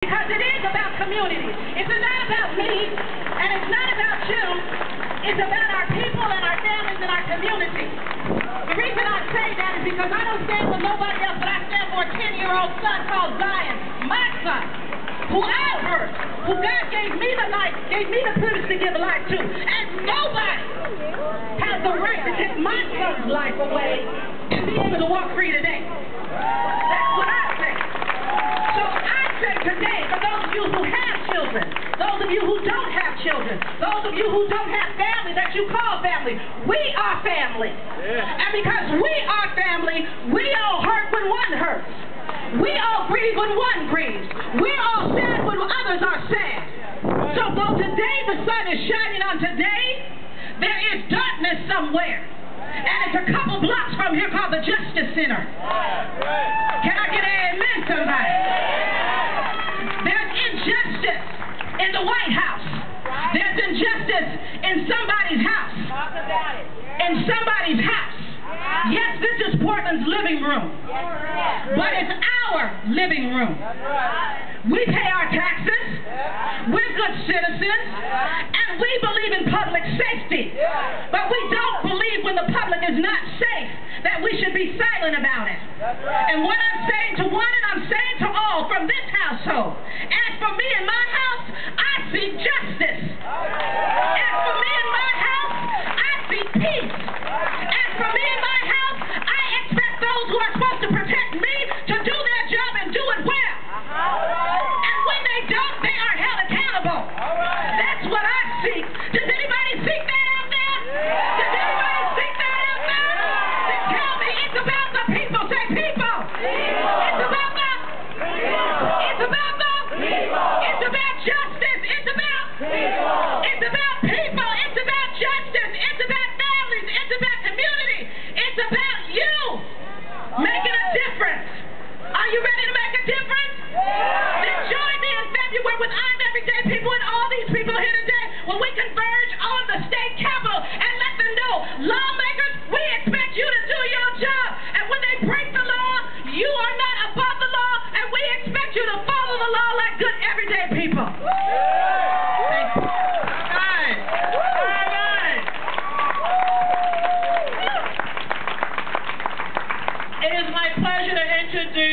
Because it is about community. It's not about me, and it's not about you. It's about our people and our families and our community. The reason I say that is because I don't stand for nobody else, but I stand for a 10-year-old son called Zion, my son, who I heard, who God gave me the life, gave me the privilege to give life to. And nobody has the right to take my son's life away to be able to walk free today. Children, those of you who don't have children, those of you who don't have family that you call family, we are family. Yeah. And because we are family, we all hurt when one hurts. We all grieve when one grieves. We're all sad when others are sad. So though today the sun is shining on today, there is darkness somewhere. And it's a couple blocks from here called the Justice Center. Can I get an amen, somebody? There's injustice in the White House. There's injustice in somebody's house. In somebody's house. Yes, this is Portland's living room. But it's our living room. We pay our taxes. We're good citizens. And we believe in public safety. But we don't believe when the public is not safe that we should be silent about it. And what I'm saying to one and I'm saying to all from this household, as for me and my It's about people. It's about justice. It's about families. It's about community. It's about you making a difference. Are you ready to make a difference? Then join me in February with I'm Everyday People and all these people here today when we converge on the state and let them know lawmakers. to do